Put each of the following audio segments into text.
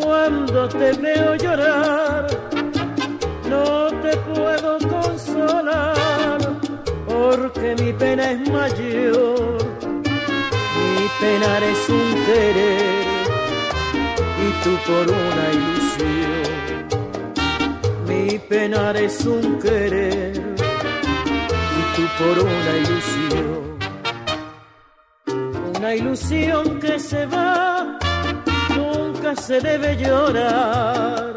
cuando te veo llorar. No te puedo consolar porque mi pena es mayor. Mi penar es un querer y tú por una ilusión. Mi penar es un querer y tú por una ilusión una ilusión que se va, nunca se debe llorar.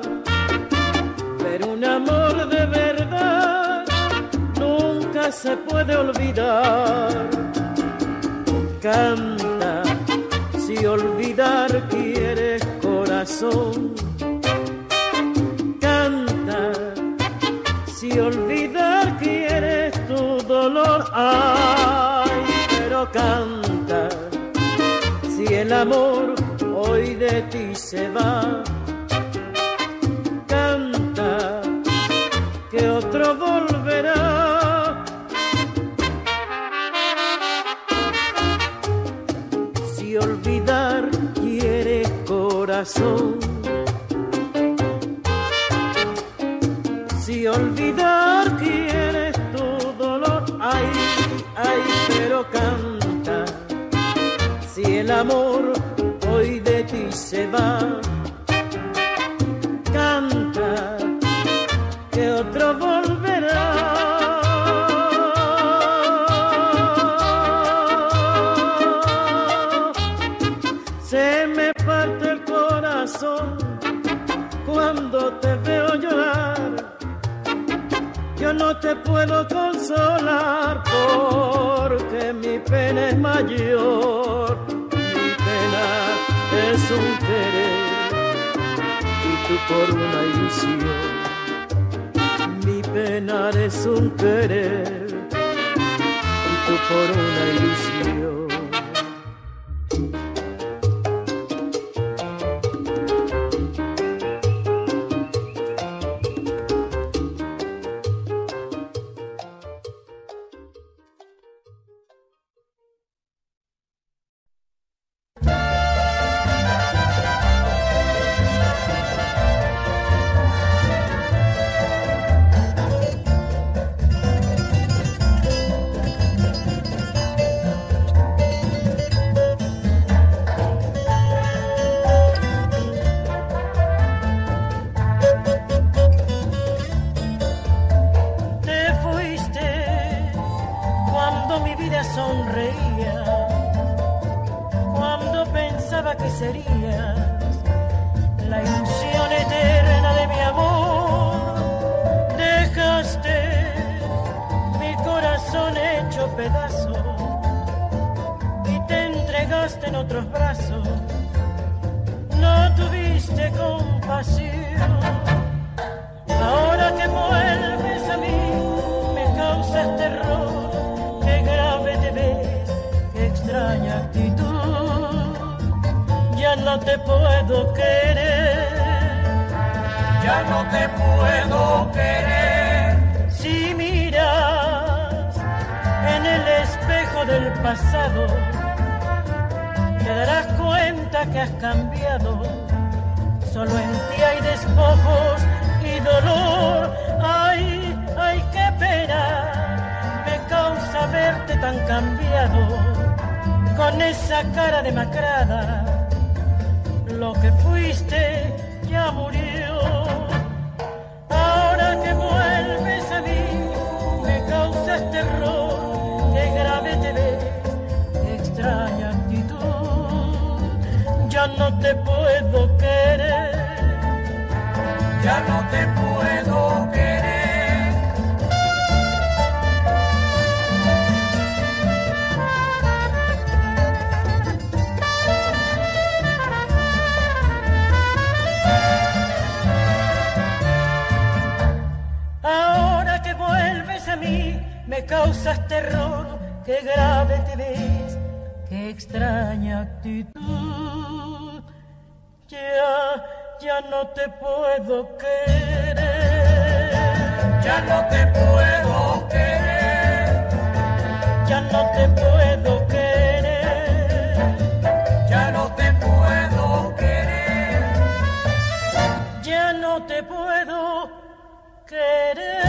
Pero un amor de verdad nunca se puede olvidar. Canta, si olvidar quieres corazón. Canta, si olvidar quieres tu dolor. Ay, pero canta si el amor de ti se va. Puedo consolar porque mi pena es mayor. Mi pena es un querer y tú por una ilusión. Mi pena es un querer y tú por una ilusión. En otros brazos. No tuviste compasión. Ahora que vuelves a mí, me causas terror. Qué grave te ves, qué extraña actitud. Ya no te puedo querer, ya no te puedo querer. Si miras en el espejo del pasado, te darás cuenta que has cambiado. Solo en ti hay despojos y dolor. Ay, ay, qué pena me causa verte tan cambiado, con esa cara demacrada. Lo que fuiste ya murió. causas terror, qué grave te ves, qué extraña actitud. Ya, ya no te puedo querer, ya no te puedo querer, ya no te puedo querer, ya no te puedo querer, ya no te puedo querer.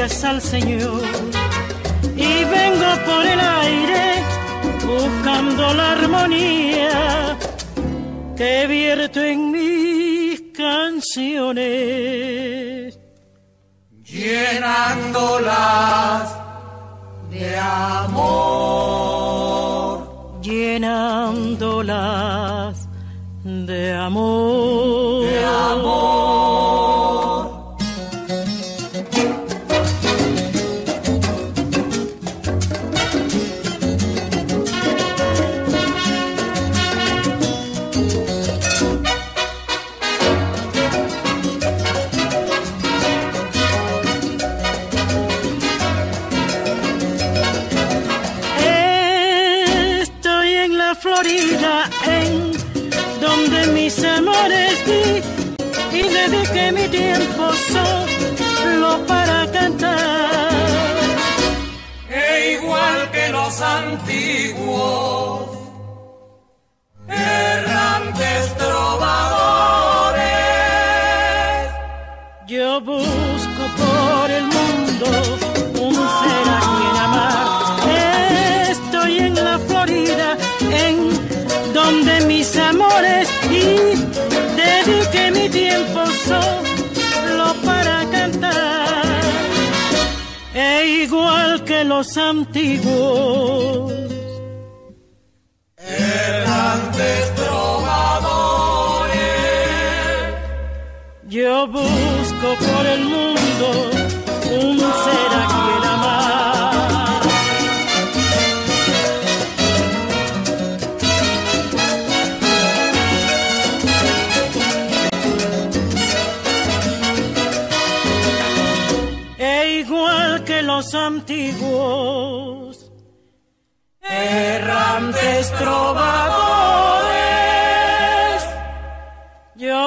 Al Señor. Y vengo por el aire buscando la armonía que vierto en mis canciones. Llenándolas de amor. Llenándolas de amor. De amor.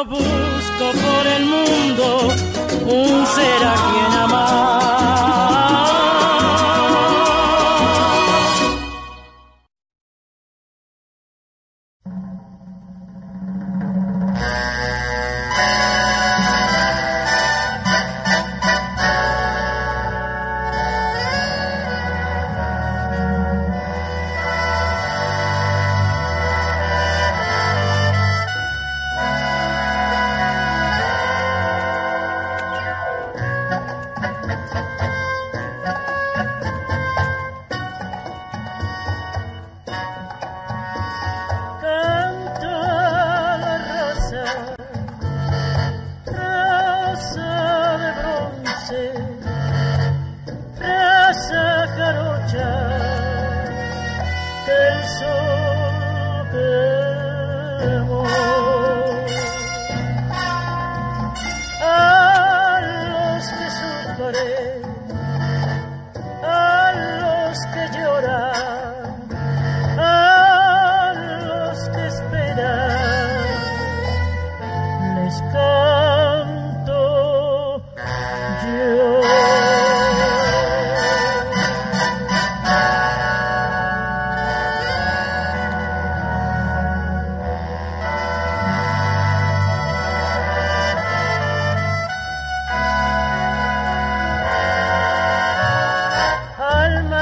Busco por el mundo un ser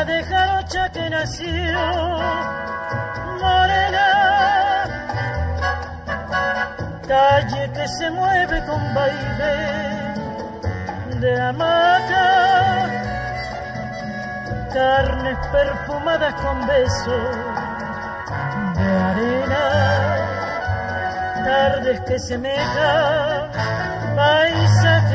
De jarocha que nació. Morena calle que se mueve con baile de hamaca, carnes perfumadas con besos de arena, tardes que semejan paisajes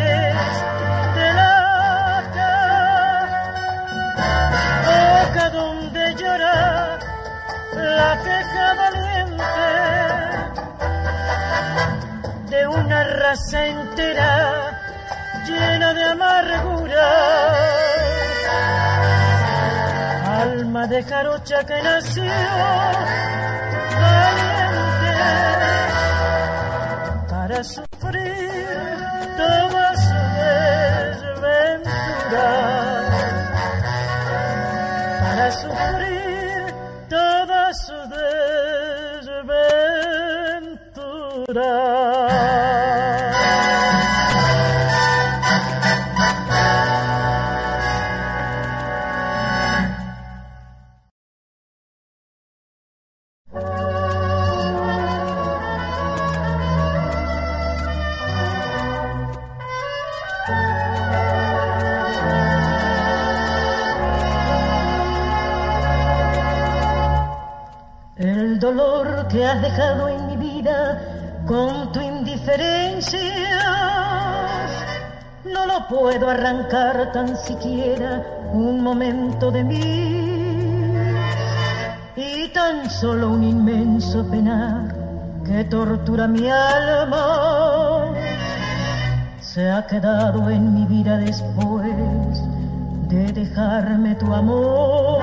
la queja valiente de una raza entera llena de amargura. Alma de jarocha que nació valiente para sufrir toda su desventura. Para sufrir El dolor que has dejado no lo puedo arrancar tan siquiera un momento de mí. Y tan solo un inmenso penar que tortura mi alma se ha quedado en mi vida después de dejarme tu amor.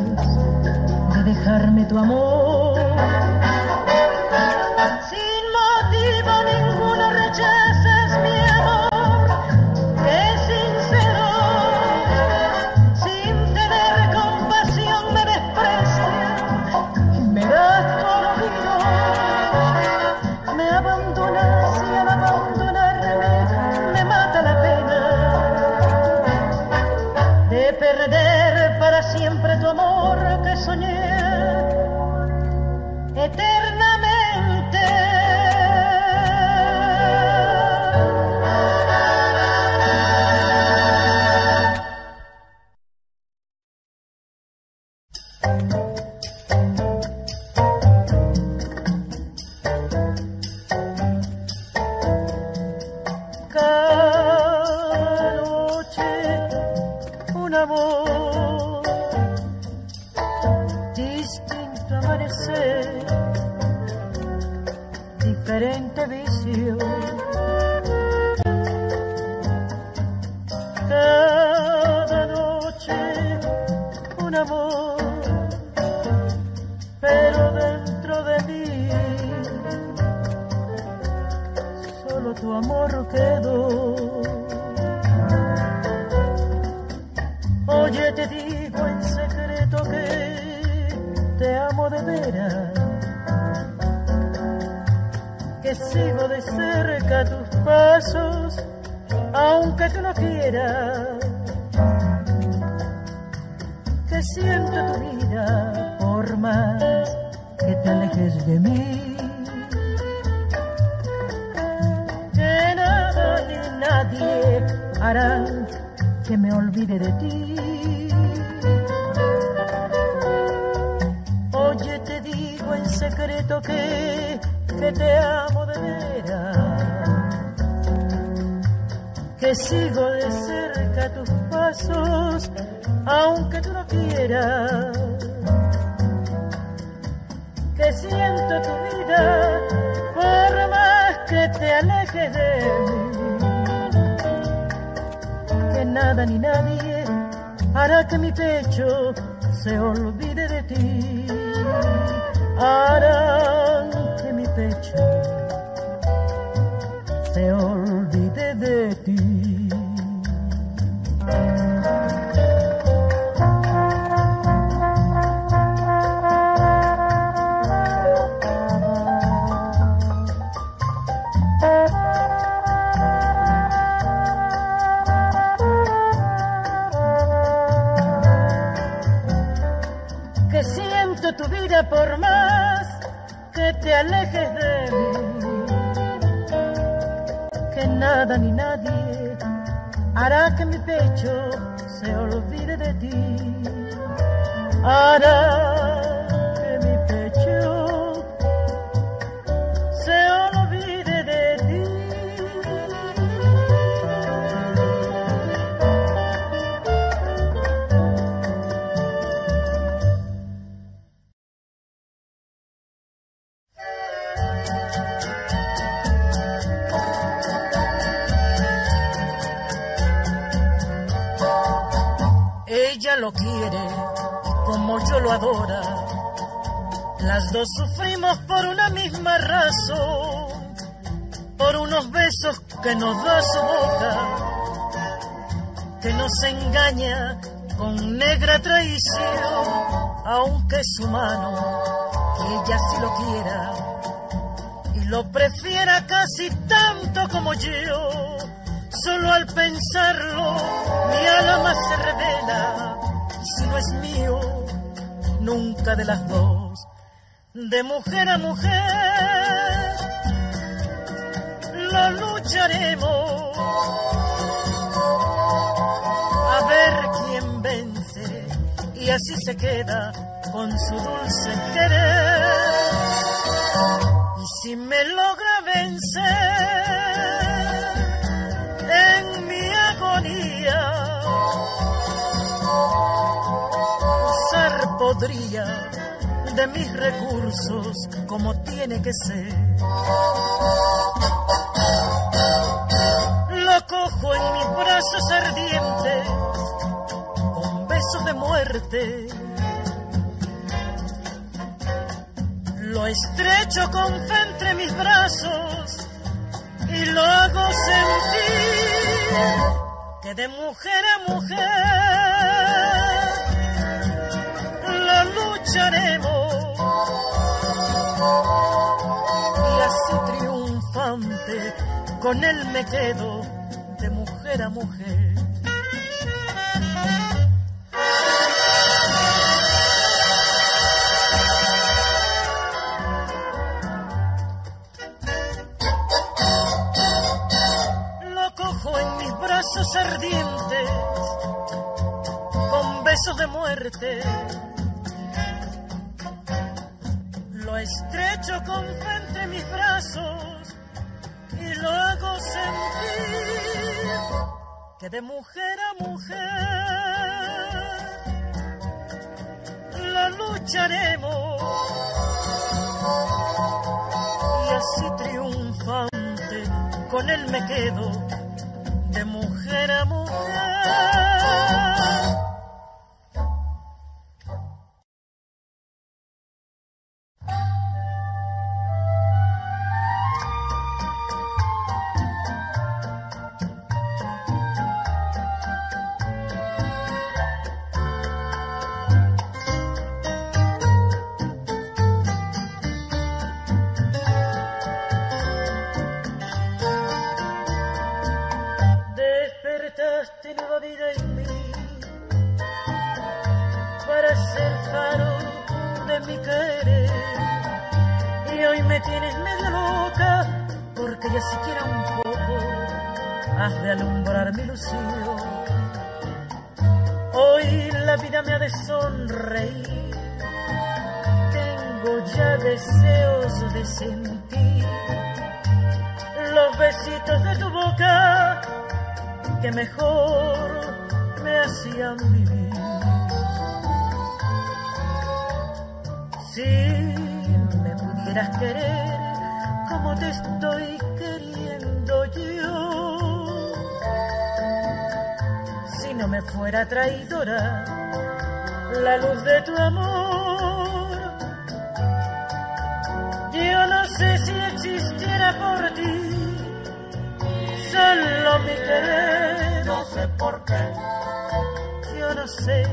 tu amor. Olvide de ti. Oye, te digo en secreto que, que te amo de veras, que sigo de cerca tus pasos, aunque tú no quieras, que siento tu vida por más que te alejes de mí nada ni nadie hará que mi pecho se olvide de ti. Harán te alejes de mí, que nada ni nadie hará que mi pecho se olvide de ti, hará lo quiere como yo lo adora. Las dos sufrimos por una misma razón, por unos besos que nos da su boca, que nos engaña con negra traición, aunque es humano, que ella sí lo quiera y lo prefiera casi tanto como yo. Solo al pensarlo mi alma se revela, no es mío, nunca de las dos, de mujer a mujer, lo lucharemos a ver quién vence y así se queda con su dulce querer. Y si me logra de mis recursos como tiene que ser. Lo cojo en mis brazos ardientes con besos de muerte. Lo estrecho con fe entre mis brazos y lo hago sentir que de mujer a mujer con él me quedo de mujer a mujer. Lo cojo en mis brazos ardientes con besos de muerte. De mujer a mujer lo lucharemos. Y así triunfante con él me quedo ya siquiera un poco has de alumbrar mi ilusión. Hoy la vida me ha de sonreír. Tengo ya deseos de sentir los besitos de tu boca que mejor me hacían vivir. Si me pudieras querer como te estoy me fuera traidora la luz de tu amor, yo no sé si existiera por ti solo mi querer. No sé por qué, Yo no sé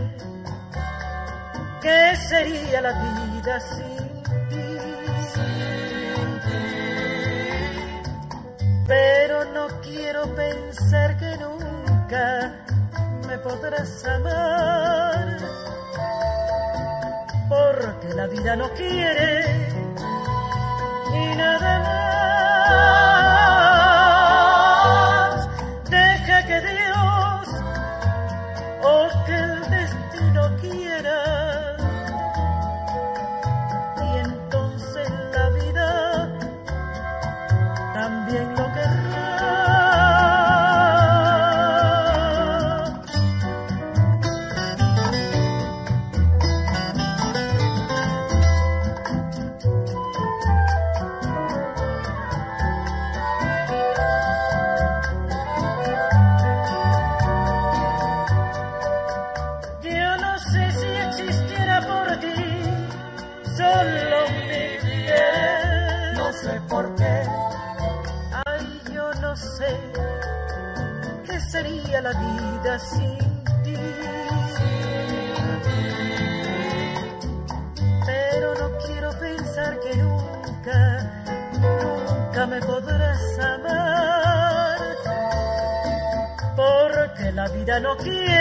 qué sería la vida sin ti. Pero no quiero pensar que nunca podrás amar. Porque la vida no quiere ni nada más. La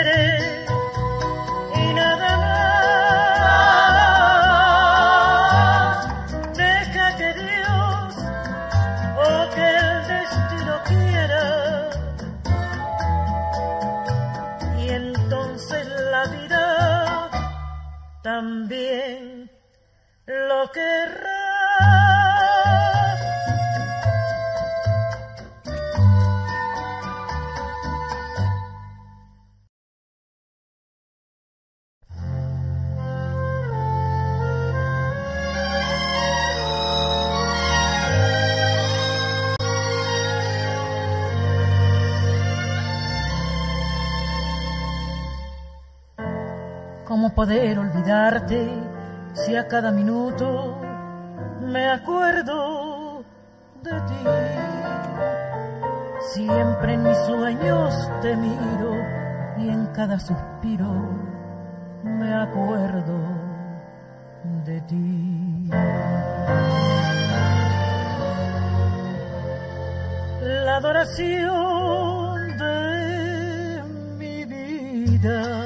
cada minuto me acuerdo de ti? Siempre en mis sueños te miro y en cada suspiro me acuerdo de ti. La adoración de mi vida.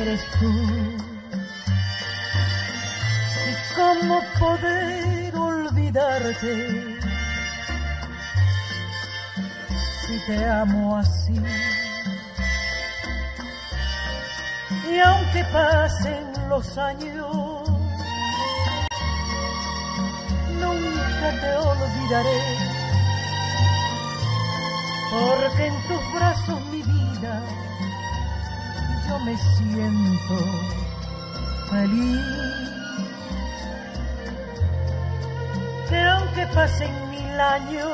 Eres tú. ¿Y cómo poder olvidarte si te amo así? Y aunque pasen los años, nunca te olvidaré, porque en tus brazos mi vida yo me siento feliz. Que aunque pasen mil años,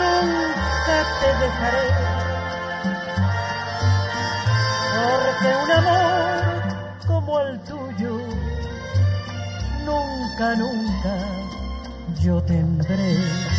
nunca te dejaré. Porque un amor como el tuyo, nunca, nunca yo tendré.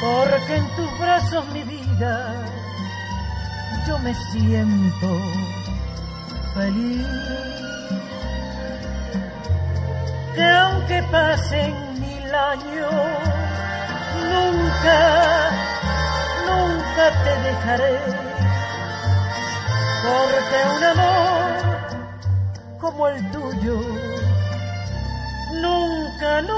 Porque en tus brazos mi vida yo me siento feliz. Que aunque pasen mil años, nunca, nunca te dejaré porque un amor como el tuyo nunca, nunca yo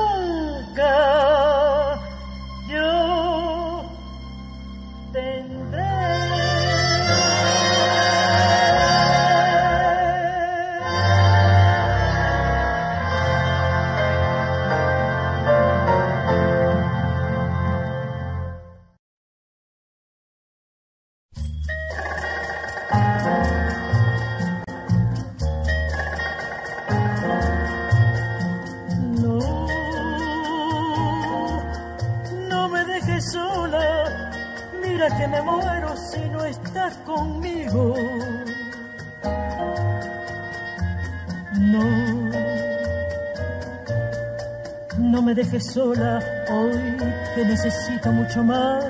sola hoy que necesito mucho más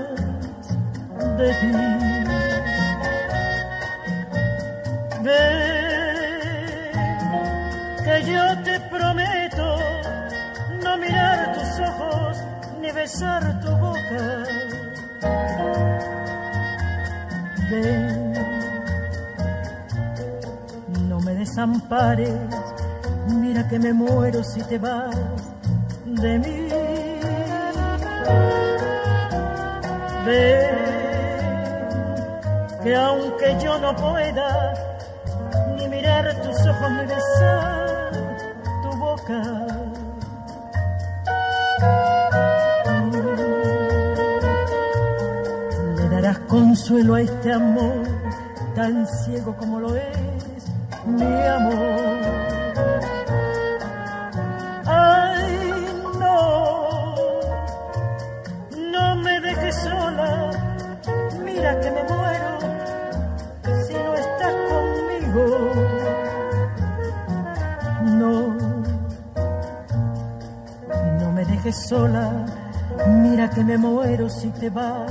de ti. Ven, que yo te prometo no mirar tus ojos ni besar tu boca. Ven, no me desampares, mira que me muero si te vas de mí. Ve que aunque yo no pueda ni mirar tus ojos ni besar tu boca, le darás consuelo a este amor tan ciego como lo es mi amor. Dejes sola, mira que me muero si te vas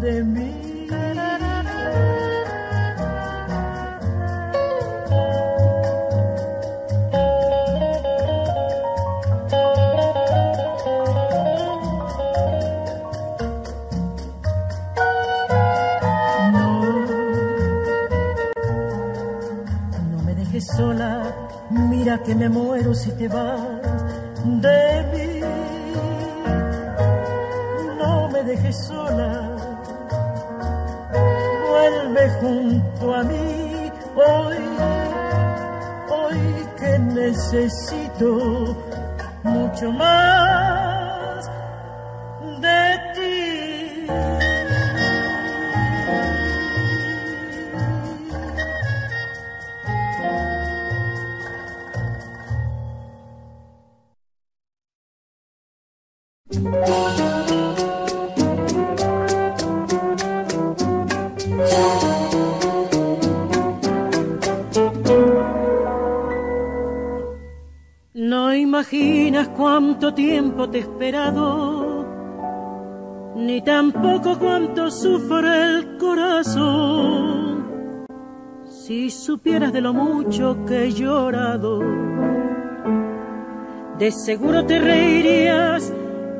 de mí. No me dejes sola, mira que me muero si te vas de junto a mí hoy, hoy que necesito mucho más cuánto tiempo te he esperado, ni tampoco cuánto sufre el corazón. Si supieras de lo mucho que he llorado, de seguro te reirías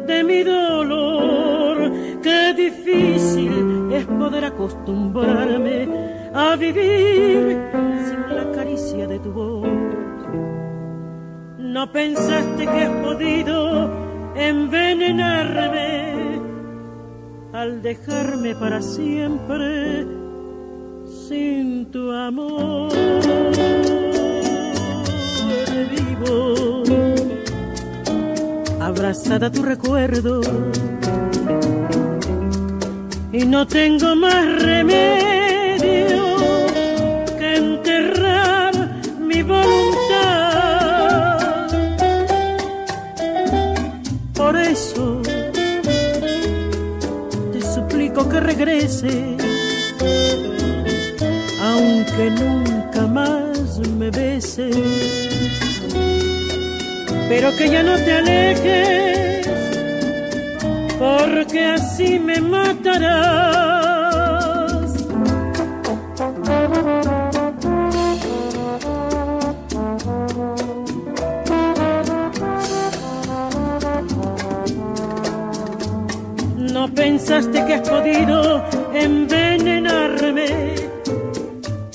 de mi dolor. Qué difícil es poder acostumbrarme a vivir sin la caricia de tu voz. No pensaste que has podido envenenarme al dejarme para siempre sin tu amor. Vivo abrazada a tu recuerdo y no tengo más remedio Te suplico que regrese, aunque nunca más me beses pero que ya no te alejes, porque así me matarás. Pensaste que has podido envenenarme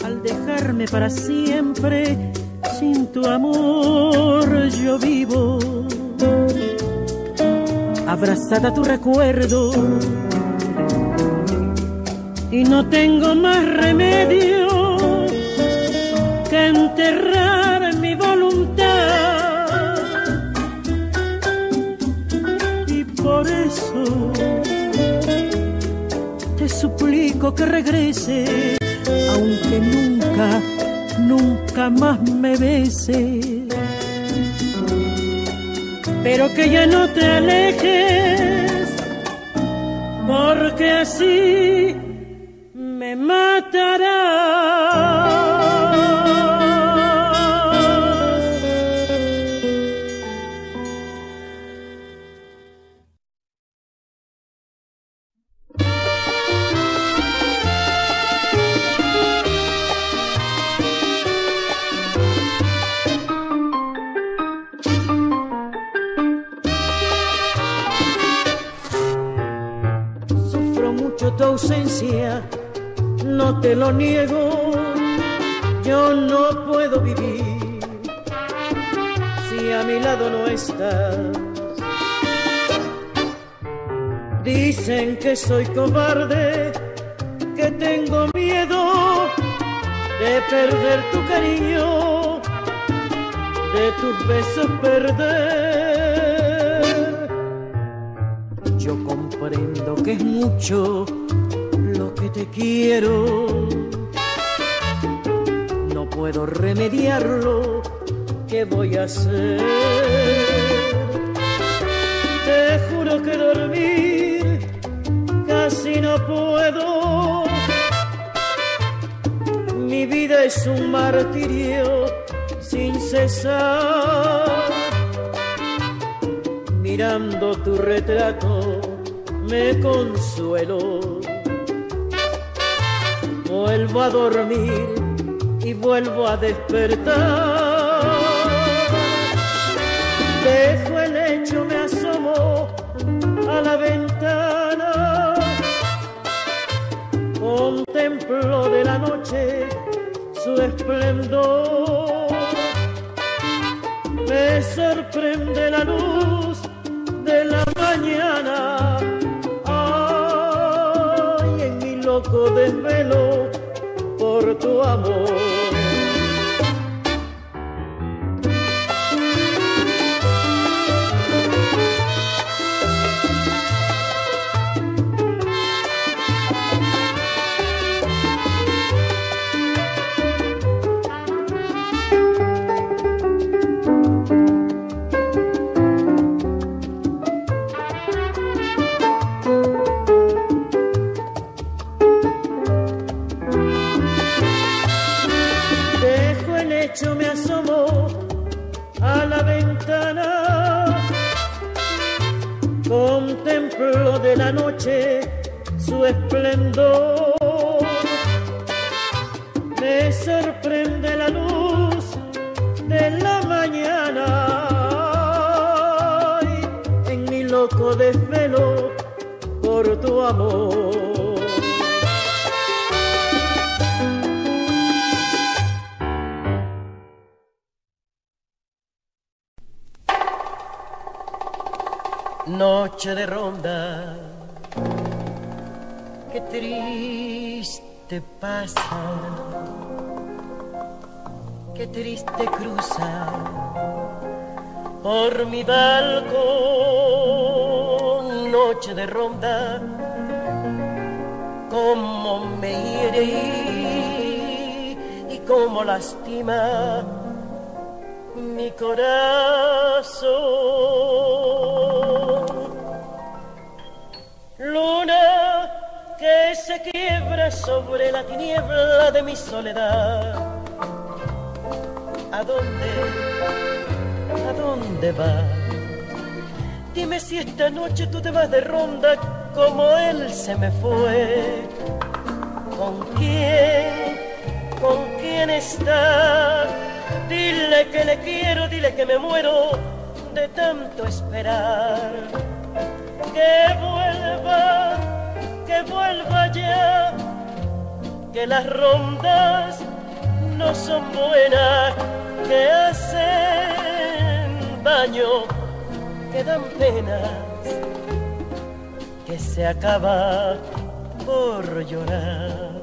al dejarme para siempre sin tu amor. Yo vivo, abrazada a tu recuerdo, y no tengo más remedio que enterrar que regrese, aunque nunca nunca más me beses, pero que ya no te alejes, porque así ausencia, no te lo niego. Yo no puedo vivir si a mi lado no estás. Dicen que soy cobarde, que tengo miedo de perder tu cariño, de tus besos perder. Yo comprendo que es mucho quiero. No puedo remediarlo, ¿qué voy a hacer? Te juro que dormir casi no puedo. Mi vida es un martirio sin cesar. Mirando tu retrato me consuelo vuelvo a dormir y vuelvo a despertar. Dejo el lecho, me asomo a la ventana, contemplo de la noche su esplendor. Me sorprende la luz amor. Y como lastima mi corazón luna que se quiebra sobre la tiniebla de mi soledad. ¿A dónde? ¿A dónde vas? Dime si esta noche tú te vas de ronda como él se me fue. ¿Con quién? ¿Con quién está? Dile que le quiero, dile que me muero de tanto esperar que vuelva, que vuelva ya, que las rondas no son buenas, que hacen daño, que dan penas, que se acaba por llorar.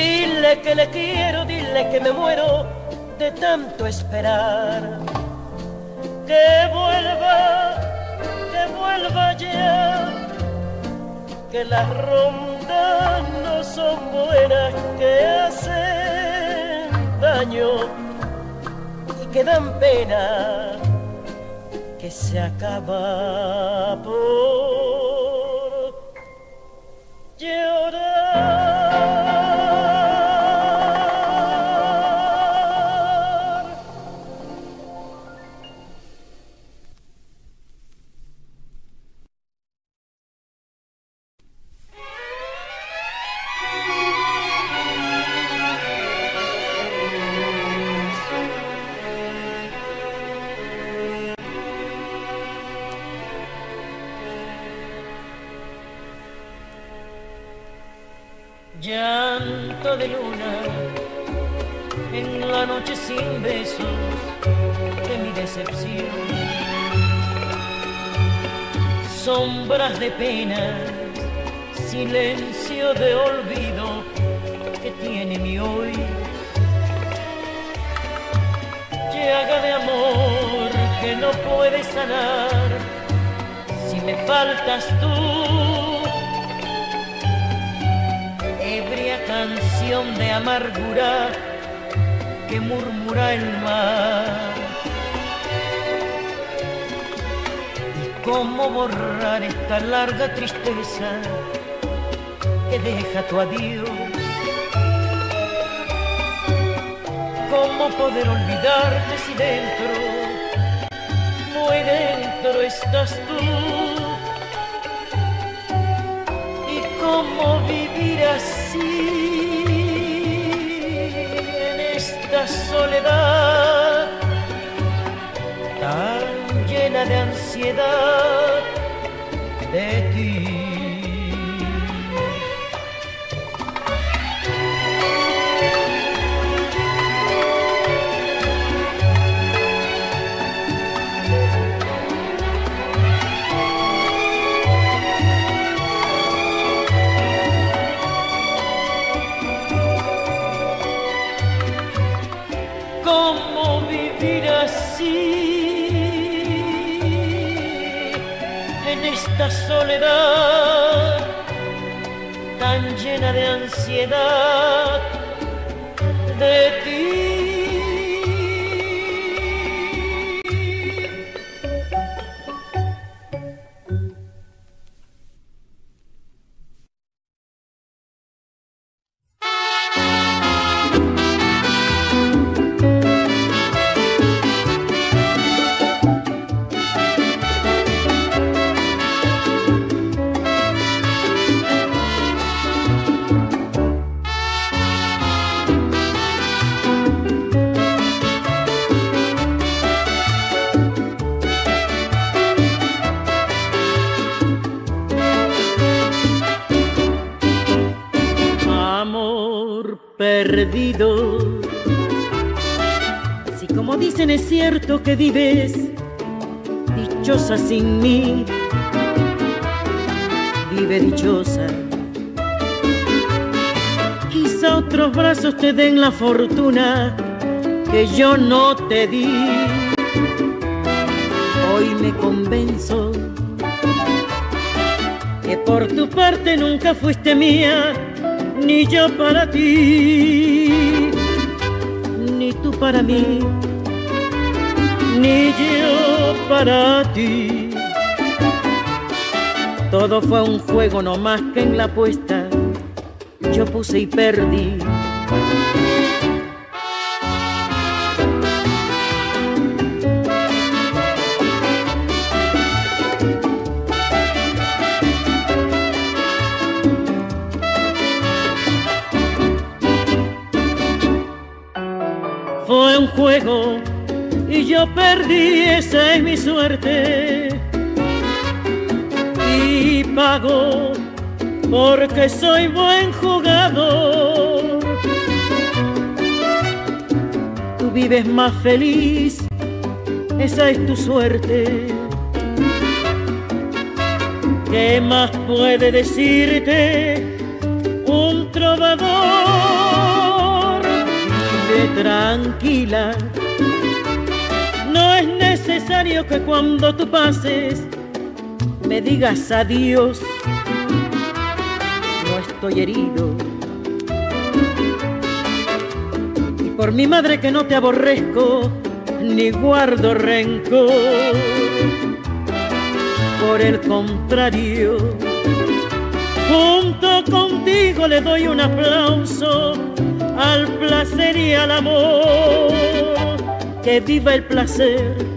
Dile que le quiero, dile que me muero de tanto esperar. Que vuelva, que vuelva ya, que las rondas no son buenas, que hacen daño que dan pena que se acaba por llorar. Sombras de pena, silencio de olvido que tiene mi hoy. Llaga de amor que no puede sanar si me faltas tú. Ebria canción de amargura que murmura el mar. Cómo borrar esta larga tristeza que deja tu adiós? ¿Cómo poder olvidarte si dentro, muy dentro estás tú? ¿Y cómo vivir así en esta soledad de soledad tan llena de ansiedad que vives dichosa sin mí, vive dichosa. Quizá otros brazos te den la fortuna que yo no te di. Hoy me convenzo que por tu parte nunca fuiste mía, ni yo para ti, para mí ni yo para ti. Todo fue un juego no más que en la apuesta yo puse y perdí. Perdí, esa es mi suerte. Y pago porque soy buen jugador. Tú vives más feliz, esa es tu suerte. ¿Qué más puede decirte un trovador? Vive tranquila necesario que cuando tú pases me digas adiós. No estoy herido. Y por mi madre que no te aborrezco, ni guardo rencor. Por el contrario, junto contigo le doy un aplauso al placer y al amor. Que viva el placer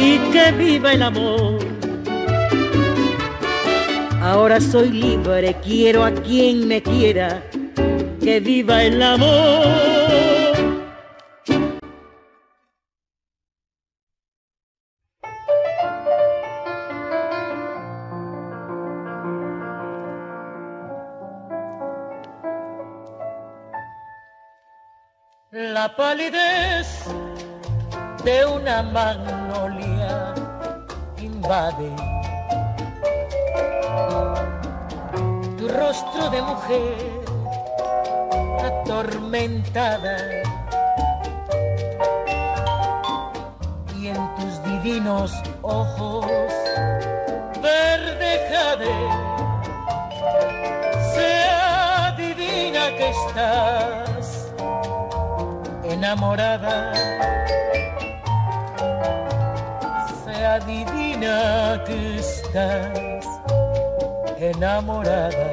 y que viva el amor. Ahora soy libre, quiero a quien me quiera, que viva el amor. La palidez de una magnolia Tu rostro de mujer atormentada. Y en tus divinos ojos verde jade. Se adivina que estás enamorada se adivina que estás enamorada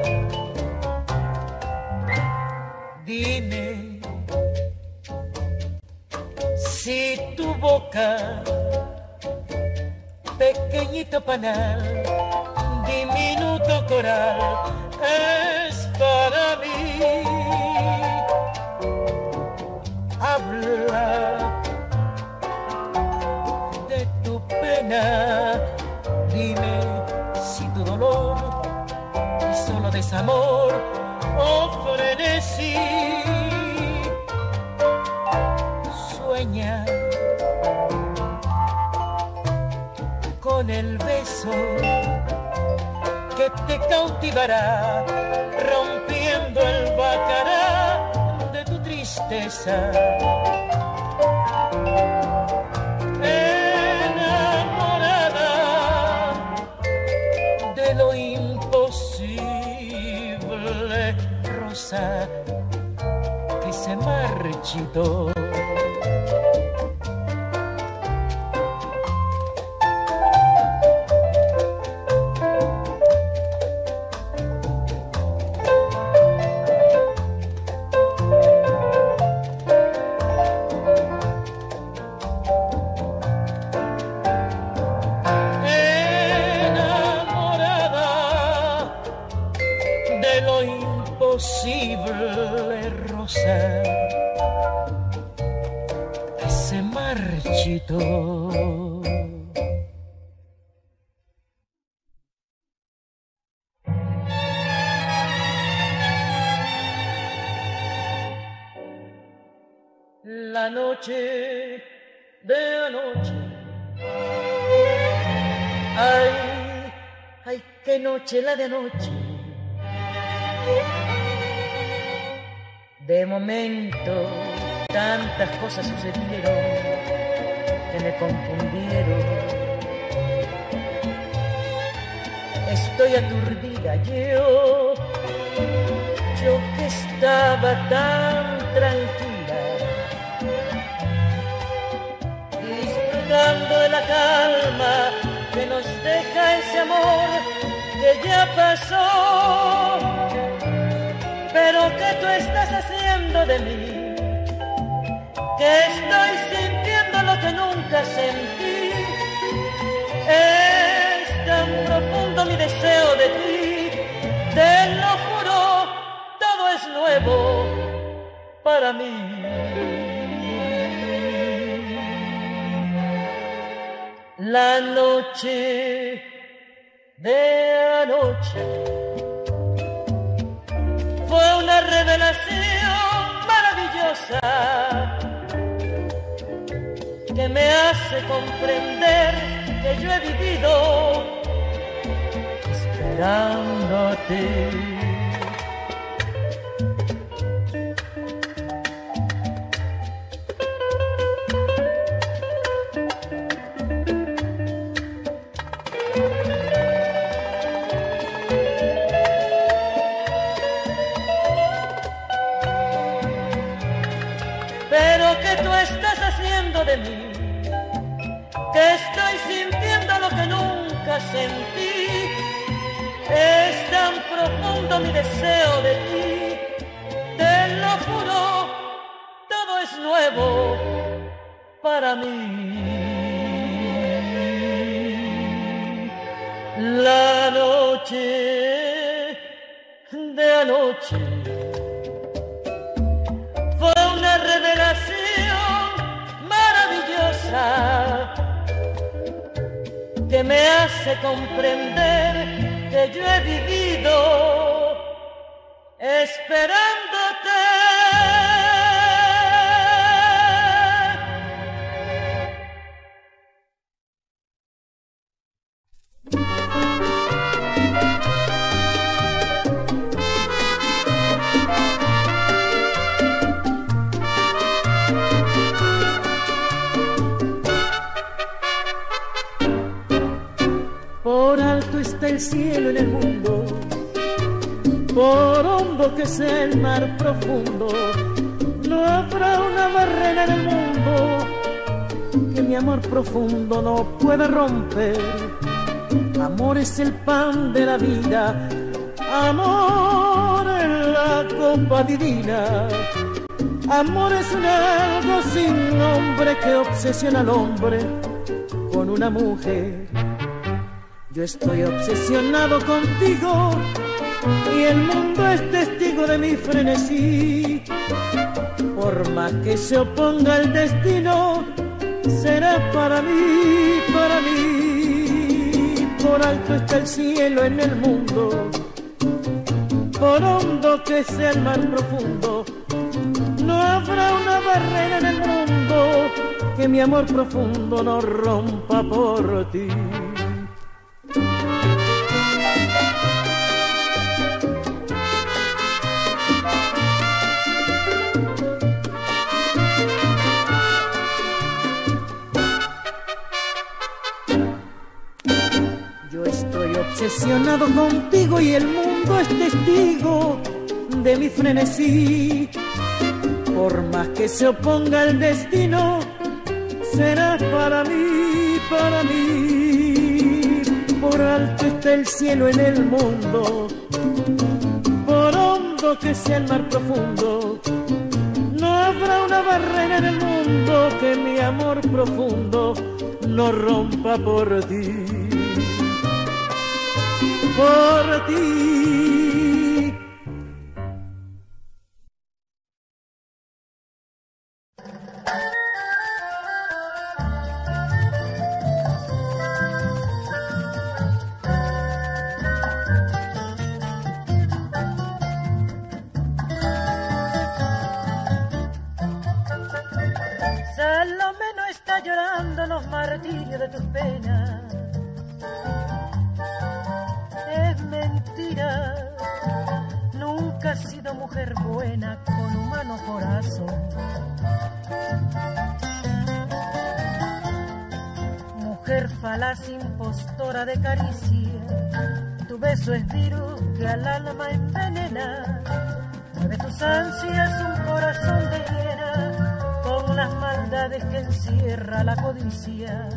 dime si tu boca pequeñito panal, diminuto coral, es para mí. Habla dime si tu dolor es solo desamor o frenesí. Sueña con el beso que te cautivará, rompiendo el bacará de tu tristeza. Marchitó. Noche de anoche Ay, ay, qué noche la de anoche. De momento, tantas cosas sucedieron que me confundieron. Estoy aturdida yo, yo que estaba tan tranquila, la calma que nos deja ese amor que ya pasó. Pero ¿qué tú estás haciendo de mí? Que estoy sintiendo lo que nunca sentí. Es tan profundo mi deseo de ti, te lo juro, todo es nuevo para mí. La noche de anoche fue una revelación maravillosa que me hace comprender que yo he vivido esperándote. Deseo de ti. Te lo juro, todo es nuevo para mí. Amor es el pan de la vida, amor es la copa divina. Amor es un algo sin nombre que obsesiona al hombre con una mujer. Yo estoy obsesionado contigo y el mundo es testigo de mi frenesí. Por más que se oponga el destino, será para mí, para mí. Por alto está el cielo en el mundo, por hondo que sea el mar profundo no habrá una barrera en el mundo que mi amor profundo no rompa por ti. Obsesionado contigo y el mundo es testigo de mi frenesí por más que se oponga el destino, será para mí, para mí. Por alto está el cielo en el mundo, por hondo que sea el mar profundo. No habrá una barrera en el mundo que mi amor profundo no rompa por ti. Por ti. De caricia, tu beso es virus que al alma envenena, mueve tus ansias un corazón de hiena, con las maldades que encierra la codicia.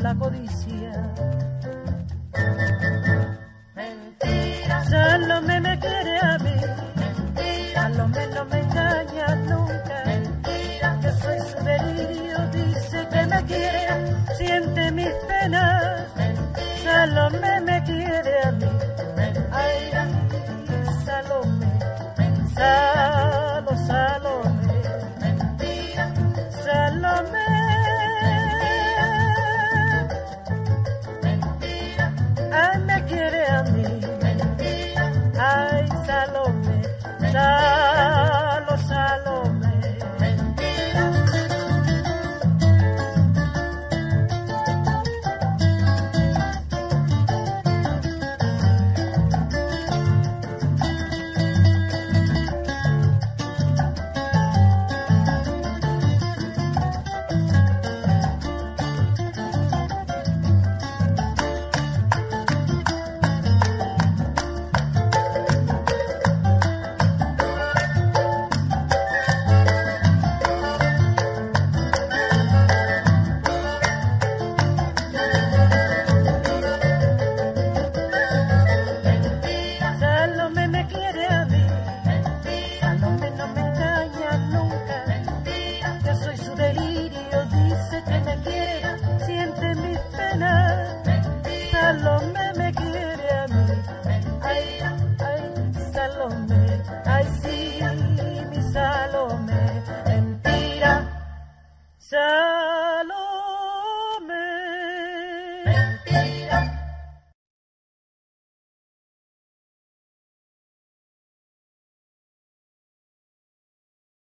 La codicia.